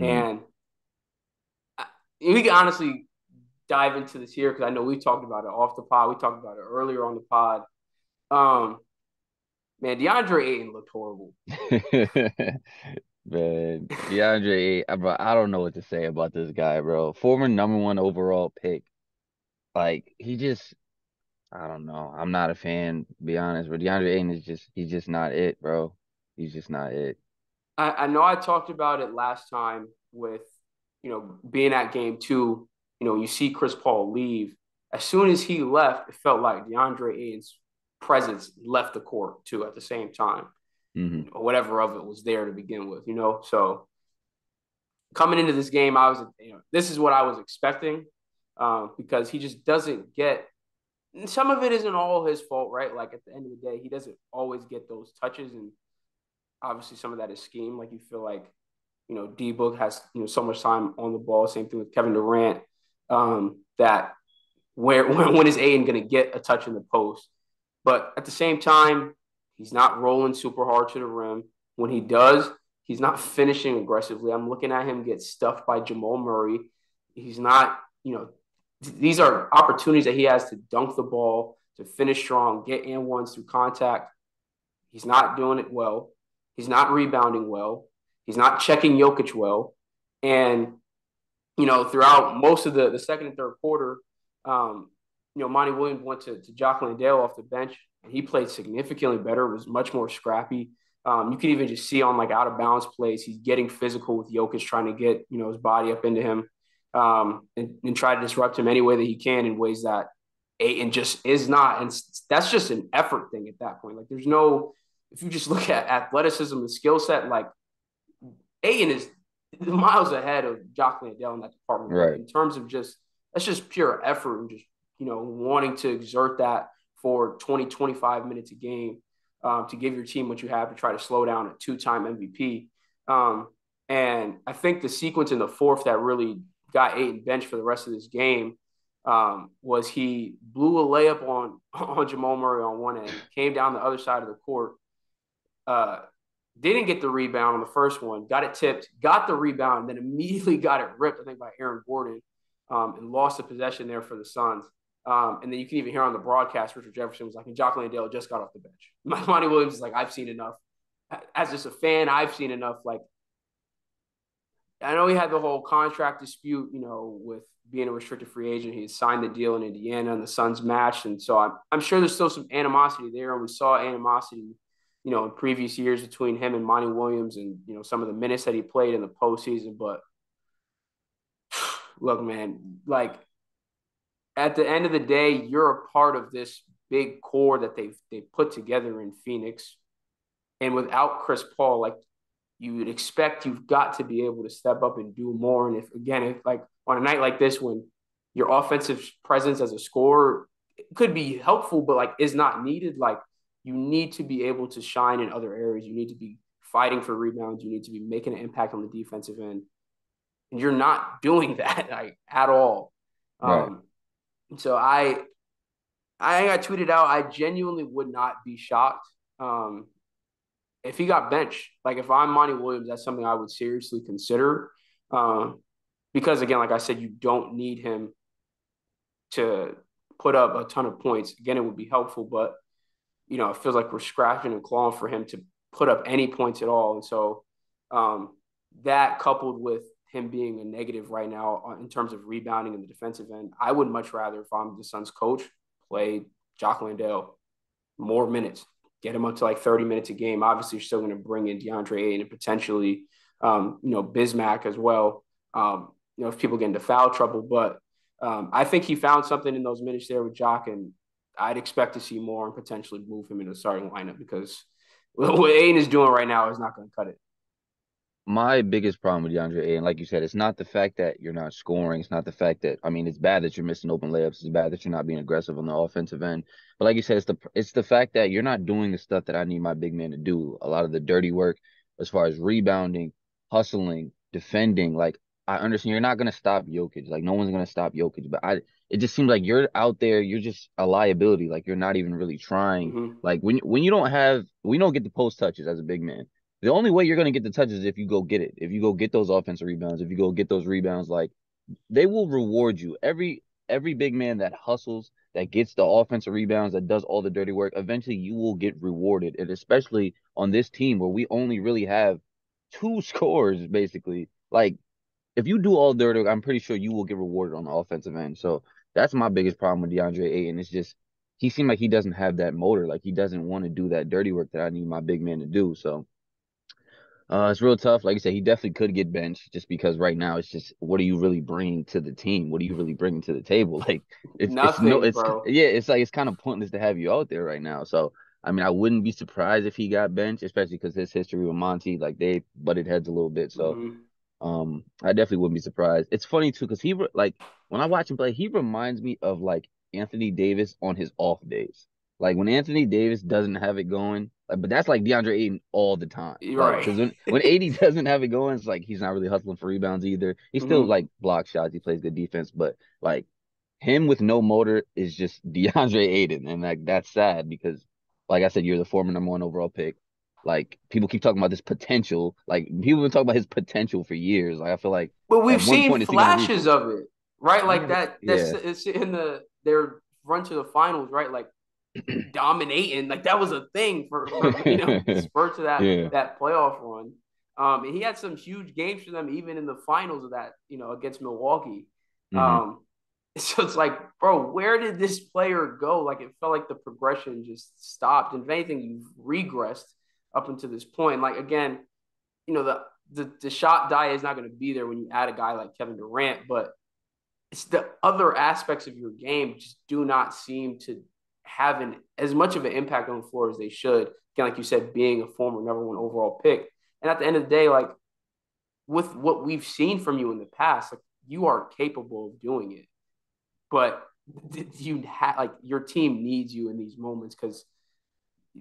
Mm-hmm. And we can honestly dive into this here because I know we talked about it off the pod. We talked about it earlier on the pod. Um, man, DeAndre Ayton looked horrible. man, DeAndre Ayton, bro, I don't know what to say about this guy, bro. Former number one overall pick. Like he just, I don't know. I'm not a fan, to be honest. But DeAndre Ayton is just, he's just not it, bro. He's just not it. I, I know I talked about it last time with, you know, being at game two you know, you see Chris Paul leave. As soon as he left, it felt like DeAndre Ayton's presence left the court too at the same time. Mm-hmm. Or whatever of it was there to begin with, you know. So coming into this game, I was, you know, this is what I was expecting um, because he just doesn't get. some of it isn't all his fault, right? Like at the end of the day, he doesn't always get those touches, and obviously some of that is scheme. Like you feel like, you know, D Book has you know so much time on the ball. Same thing with Kevin Durant um, that where when, when is Ayton going to get a touch in the post? But at the same time, he's not rolling super hard to the rim. When he does, he's not finishing aggressively. I'm looking at him get stuffed by Jamal Murray. He's not, you know, these are opportunities that he has to dunk the ball, to finish strong, get in ones through contact. He's not doing it well. He's not rebounding well. He's not checking Jokic well. And you know, throughout most of the, the second and third quarter, um, you know, Monty Williams went to, to Jock Landale off the bench, and he played significantly better, was much more scrappy. Um, you can even just see on like out of bounds plays, he's getting physical with Jokic, trying to get, you know, his body up into him um, and, and try to disrupt him any way that he can in ways that Ayton just is not. And that's just an effort thing at that point. Like there's no, if you just look at athleticism, and skill set, like Ayton is miles ahead of Jock Landale in that department. Right. In terms of just that's just pure effort and just you know wanting to exert that for 20, 25 minutes a game um, to give your team what you have to try to slow down a two-time MVP. Um, and I think the sequence in the fourth that really got Ayton bench for the rest of this game um, was he blew a layup on on Jamal Murray on one end, came down the other side of the court. Uh, didn't get the rebound on the first one, got it tipped, got the rebound, then immediately got it ripped, I think, by Aaron Gordon, um, and lost the possession there for the Suns. Um, and then you can even hear on the broadcast, Richard Jefferson was like, and Jock Landale just got off the bench. My Monty Williams is like, I've seen enough. As just a fan, I've seen enough. Like, I know he had the whole contract dispute, you know, with being a restricted free agent. He signed the deal in Indiana and the Suns matched. And so I'm, I'm sure there's still some animosity there. And we saw animosity you know, in previous years between him and Monty Williams and, you know, some of the minutes that he played in the postseason. But look, man, like at the end of the day, you're a part of this big core that they've they put together in Phoenix. And without Chris Paul, like you would expect you've got to be able to step up and do more. And if again, if like on a night like this when your offensive presence as a scorer could be helpful, but like is not needed, like you need to be able to shine in other areas. You need to be fighting for rebounds. You need to be making an impact on the defensive end. And you're not doing that like at all. Right. Um, so I, I I tweeted out, I genuinely would not be shocked um, if he got benched. Like if I'm Monty Williams, that's something I would seriously consider. Um, because again, like I said, you don't need him to put up a ton of points. Again, it would be helpful, but you know, it feels like we're scratching and clawing for him to put up any points at all. And so um, that coupled with him being a negative right now in terms of rebounding in the defensive end, I would much rather, if I'm the Suns coach, play Jock Landale more minutes, get him up to like 30 minutes a game. Obviously, you're still going to bring in DeAndre Ayton and potentially, um, you know, Bismack as well. Um, you know, if people get into foul trouble, but um, I think he found something in those minutes there with Jock, and I'd expect to see more and potentially move him into the starting lineup because what Ayton is doing right now is not going to cut it. My biggest problem with DeAndre Ayton, like you said, it's not the fact that you're not scoring. It's not the fact that I mean, it's bad that you're missing open layups. It's bad that you're not being aggressive on the offensive end. But like you said, it's the it's the fact that you're not doing the stuff that I need my big man to do. A lot of the dirty work, as far as rebounding, hustling, defending. Like I understand you're not gonna stop Jokic. Like no one's gonna stop Jokic. But I it just seems like you're out there, you're just a liability. Like you're not even really trying. Mm-hmm. Like when when you don't have we don't get the post touches as a big man. the only way you're gonna get the touches is if you go get it. If you go get those offensive rebounds, if you go get those rebounds, like they will reward you. Every every big man that hustles, that gets the offensive rebounds, that does all the dirty work, eventually you will get rewarded. And especially on this team where we only really have two scores, basically. Like if you do all dirty work, I'm pretty sure you will get rewarded on the offensive end. So that's my biggest problem with DeAndre Ayton. And it's just he seemed like he doesn't have that motor. Like he doesn't want to do that dirty work that I need my big man to do. So uh, it's real tough. Like I said, he definitely could get benched just because right now it's just what are you really bringing to the team? What are you really bringing to the table? Like it's Nothing, it's no it's yeah, it's like it's kind of pointless to have you out there right now. So I mean, I wouldn't be surprised if he got benched, especially because his history with Monty, like they butted heads a little bit. So Mhm. Um, I definitely wouldn't be surprised. It's funny too because he re- like when I watch him play, he reminds me of like Anthony Davis on his off days. Like when Anthony Davis doesn't have it going, like, but that's like DeAndre Ayton all the time. Like right. because when when AD doesn't have it going, it's like he's not really hustling for rebounds either. He still Mhm. like block shots. He plays good defense, but like him with no motor is just DeAndre Ayton, and like that's sad because, like I said, you're the former number one overall pick. Like people keep talking about this potential. Like people have been talking about his potential for years. Like I feel like But we've seen point is he gonna reach flashes of it, right? Like Yeah, that. That's yeah, it's in the their run to the finals, right? Like dominating, like that was a thing for, for you know spurts of that yeah. that playoff run. Um, and he had some huge games for them, even in the finals of that, you know, against Milwaukee. hmm Um, so it's like, bro, where did this player go? Like it felt like the progression just stopped. And if anything, you've regressed up until this point. Like again, you know, the the, the shot die is not going to be there when you add a guy like Kevin Durant, but it's the other aspects of your game just do not seem to have an as much of an impact on the floor as they should. Again, like you said, being a former number one overall pick. And at the end of the day, like with what we've seen from you in the past, like you are capable of doing it. But you have like your team needs you in these moments because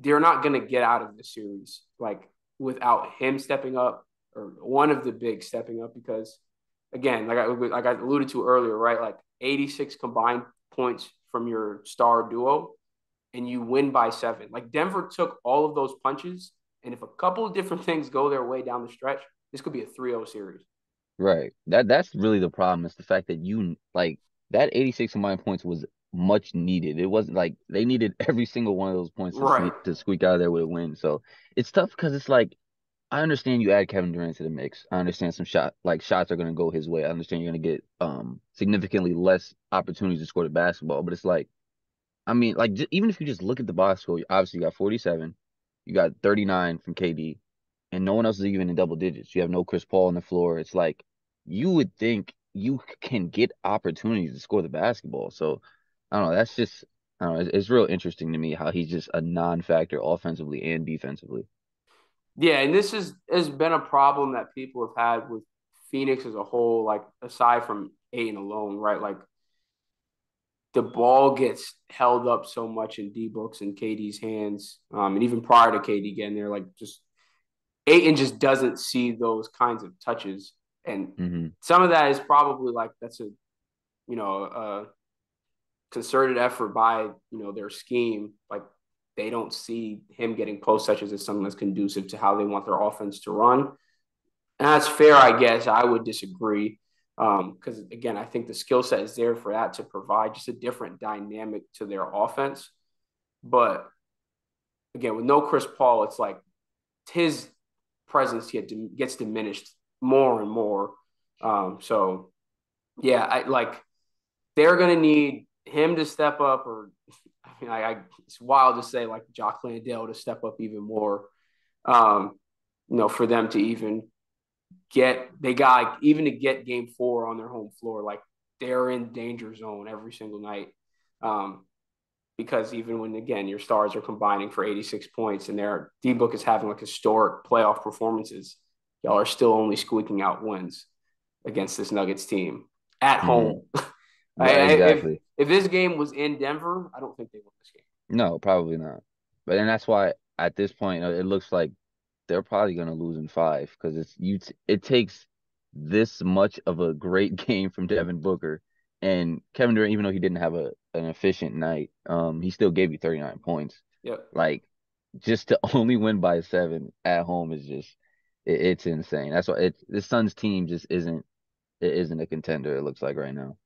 they're not going to get out of the series like without him stepping up or one of the big stepping up because again like I like I alluded to earlier right like 86 combined points from your star duo and you win by 7 like Denver took all of those punches and if a couple of different things go their way down the stretch this could be a 3-0 series Right. That that's really the problem. is the fact that you like that 86 combined points was much needed. It wasn't like they needed every single one of those points to right sneak to squeak out of there with a win. So it's tough because it's like I understand you add Kevin Durant to the mix. I understand some shot like shots are gonna go his way. I understand you're gonna get um significantly less opportunities to score the basketball, but it's like I mean, like j- even if you just look at the box score, obviously you got 47, you got 39 from KD, and no one else is even in double digits. You have no Chris Paul on the floor. It's like you would think you can get opportunities to score the basketball. So I don't know. That's just I don't know. It's, it's real interesting to me how he's just a non-factor offensively and defensively. yeah and this is has been a problem that people have had with Phoenix as a whole like aside from Ayton alone right like the ball gets held up so much in D books and KD's hands, um, and even prior to KD getting there, like just Ayton just doesn't see those kinds of touches, and hmm some of that is probably like that's a you know concerted effort by you know their scheme, like they don't see him getting post touches as something that's conducive to how they want their offense to run. And that's fair, I guess. I would disagree because um, again, I think the skill set is there for that to provide just a different dynamic to their offense. But again, with no Chris Paul, it's like his presence get, gets diminished more and more. Um, so yeah, I like they're gonna need him to step up, or I mean, I, I it's wild to say like Jock Landale to step up even more. Um, you know, for them to even get they got like, even to get game four on their home floor, like they're in danger zone every single night. Um, because even when again your stars are combining for 86 points and their D book is having like historic playoff performances, y'all are still only squeaking out wins against this Nuggets team at hmm home. Right, I, if exactly. if this game was in Denver, I don't think they win this game. No, probably not. But and that's why at this point it looks like they're probably gonna lose in five because it's you. T it takes this much of a great game from Devin Booker and Kevin Durant, even though he didn't have a an efficient night, um, he still gave you 39 points. Yep. Like just to only win by seven at home is just it, it's insane. That's why it's the Suns team just isn't it isn't a contender. It looks like right now.